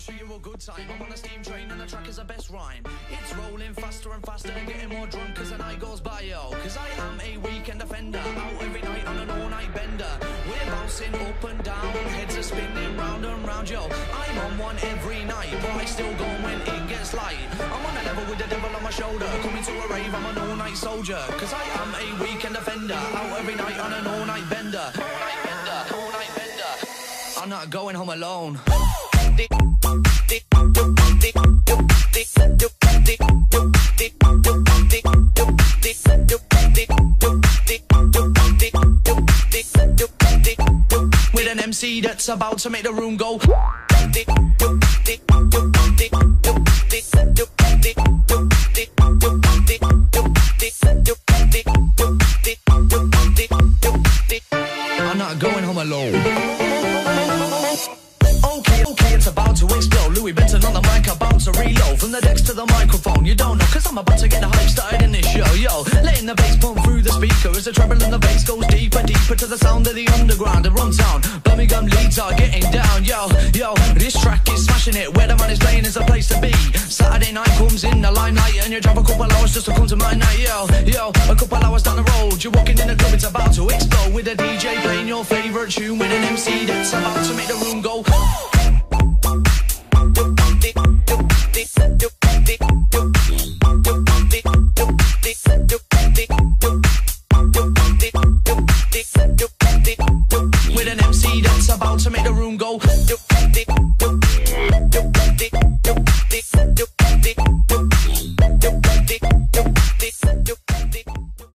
show you a good time. I'm on a steam train and the track is the best rhyme. It's rolling faster and faster, getting more drunk as the night goes by, yo. Cause I am a weekend offender, out every night on an all-night bender. We're bouncing up and down, heads are spinning round and round, yo. I'm on one every night, but I still go when it gets light. I'm on a level with the devil on my shoulder, coming to a rave, I'm an all-night soldier. Cause I am a weekend offender, out every night on an all-night bender. All-night bender, all-night bender. I'm not going home alone. With an MC that's about to make the room go. I'm not going home alone. Okay, okay, it's about explode. On the mic, about to reload. From the decks to the microphone, you don't know, cause I'm about to get the hype started in this show. Yo, letting the bass pump through the speaker as the treble and the bass goes deeper, deeper to the sound of the underground. And run town, Birmingham Leeds are getting down. Yo, yo, this track is smashing it. Where the man is playing is the place to be. Saturday night comes in the limelight, and you drop a couple hours just to come to my night. Yo, yo, a couple hours down the road, you're walking in the club, it's about to explode with a DJ playing your favorite tune with an MC that's